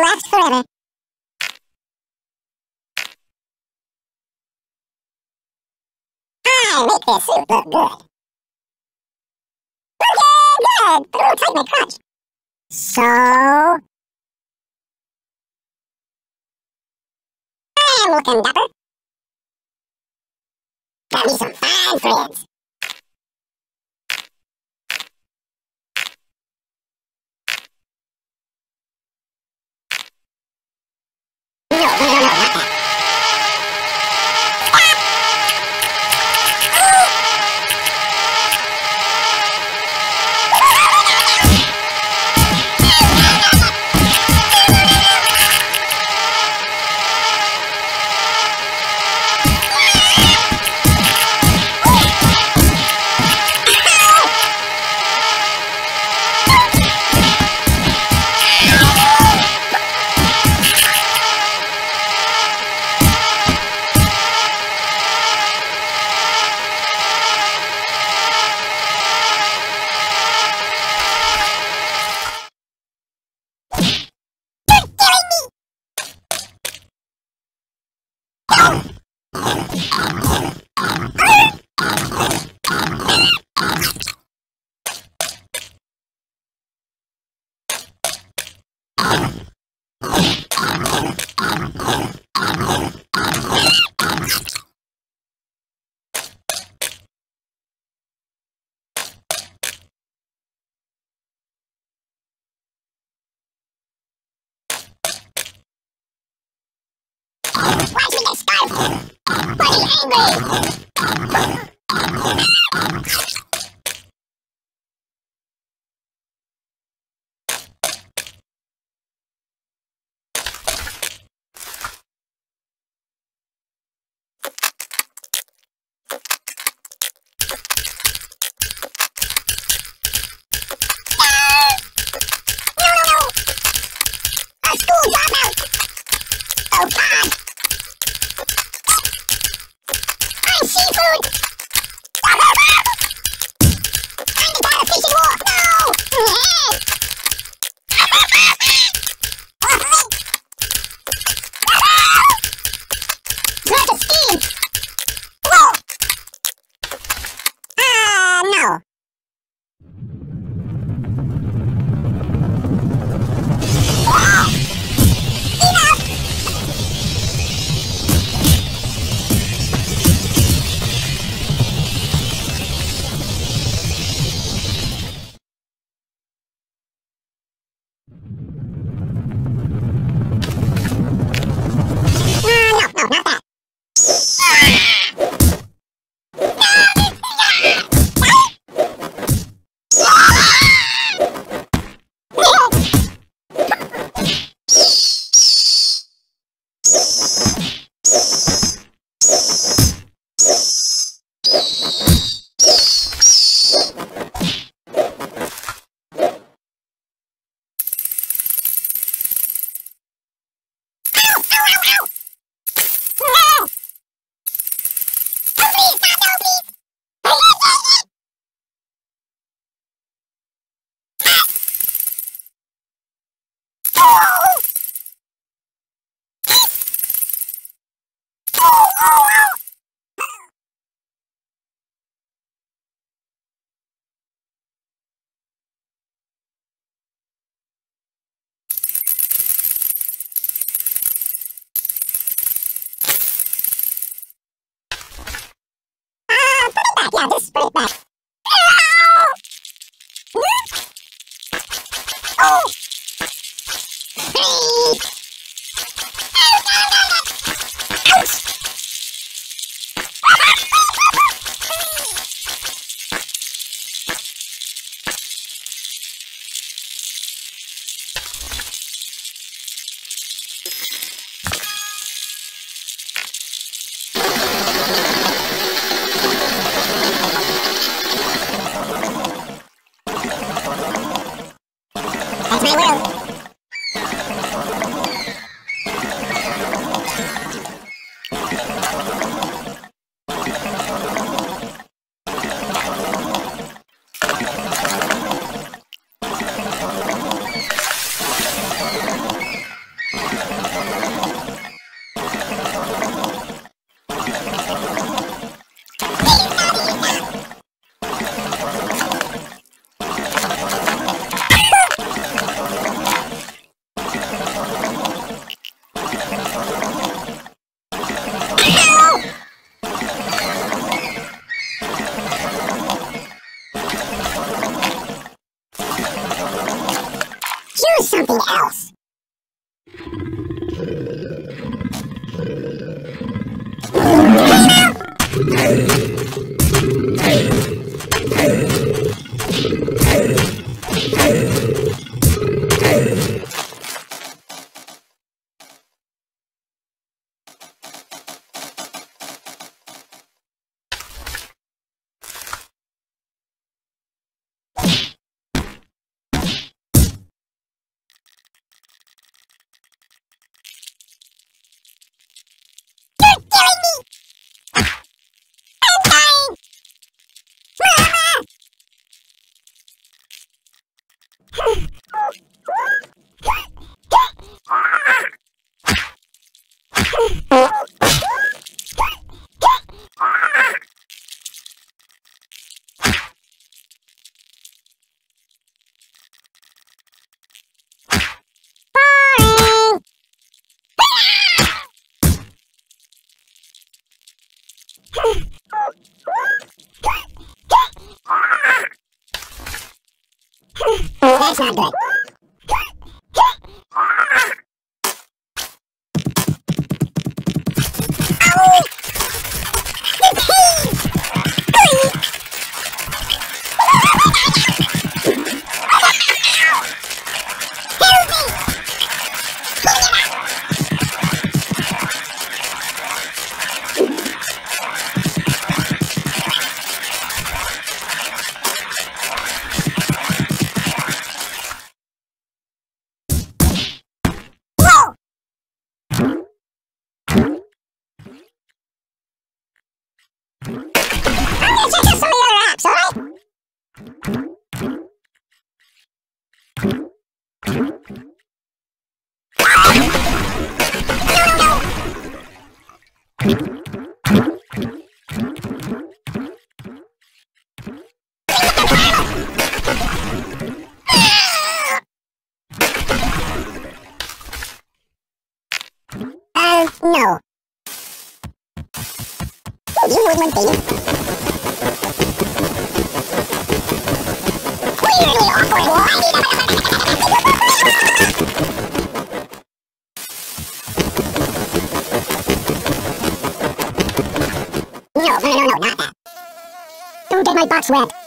last forever. I make this soup look good. Looking good, but it'll take my crunch. So... I am looking dapper. Got me some fine friends. i'm going me! yeah, this is pretty bad. ハハハハ! Sandra. answer, no. Do you know one thing? Weirdly awkward line! no, no, no, no, not that. Don't get my box wet.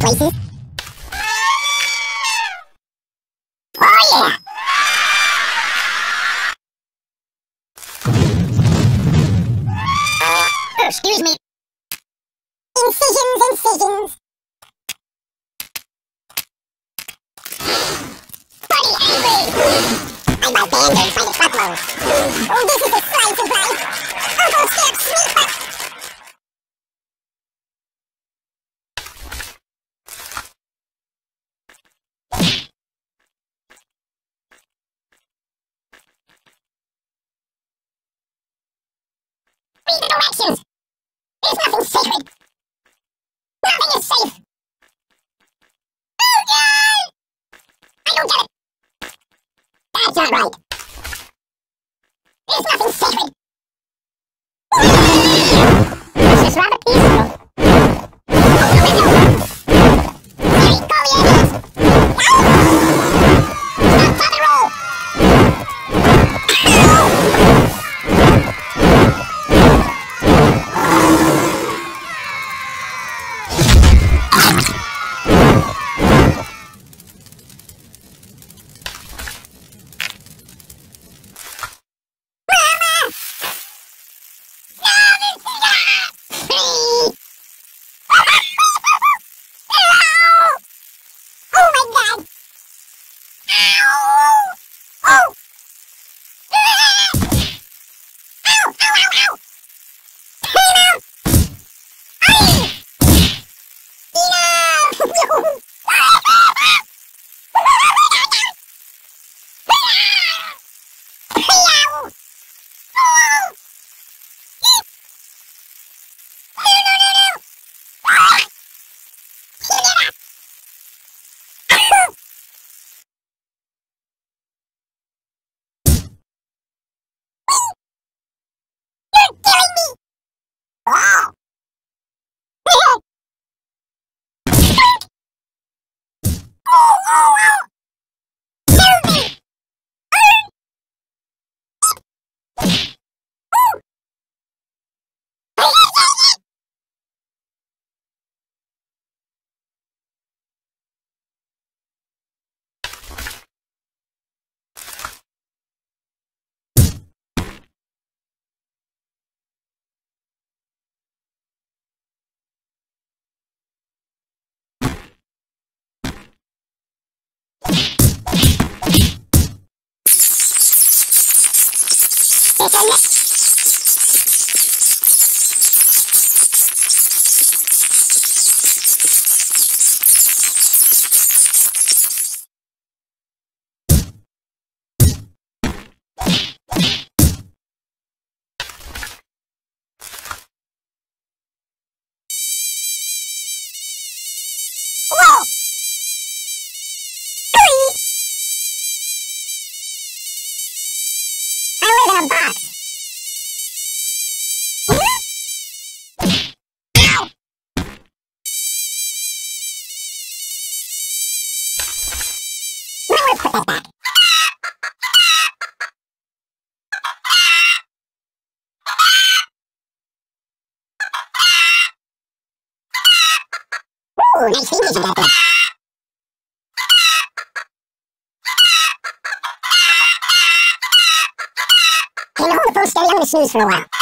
places. not right. don't. Doesn't そうだ。Ooh, nice fingers on that one. 通してやるスースロは。